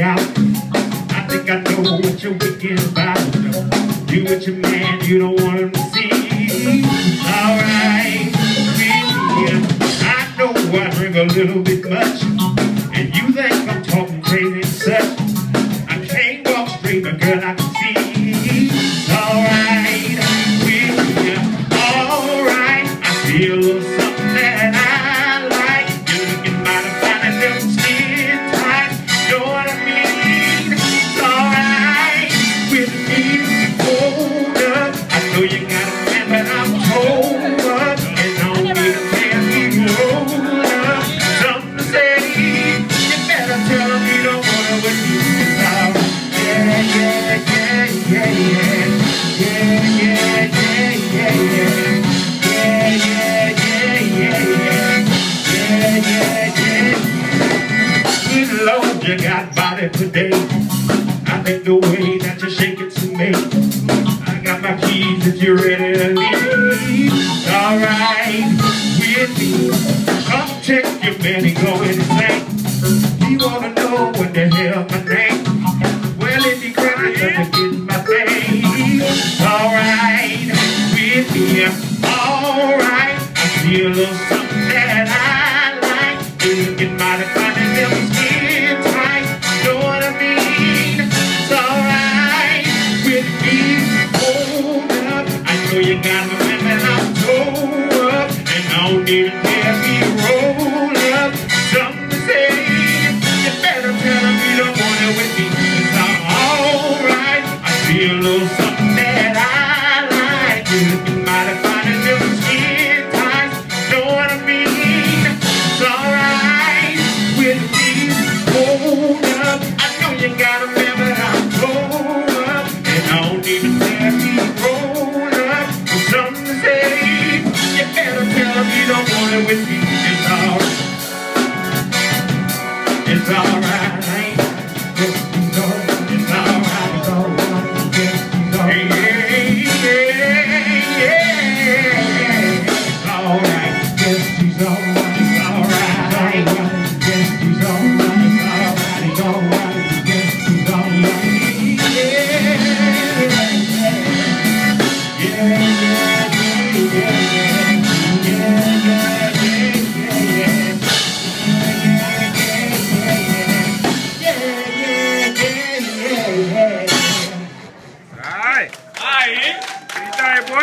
out. I think I know what you're wicked about. You with your man, you don't want him to see. Alright, I know I drink a little bit. you got body today. I think the way that you shake it to me. I got my keys if you're ready to leave. Alright, with me. Come check your man and go insane. He wanna know what the hell my name. Well, if he cries, I'm get my face. Alright, with me. Alright, I feel a little you need me. with you.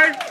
forward.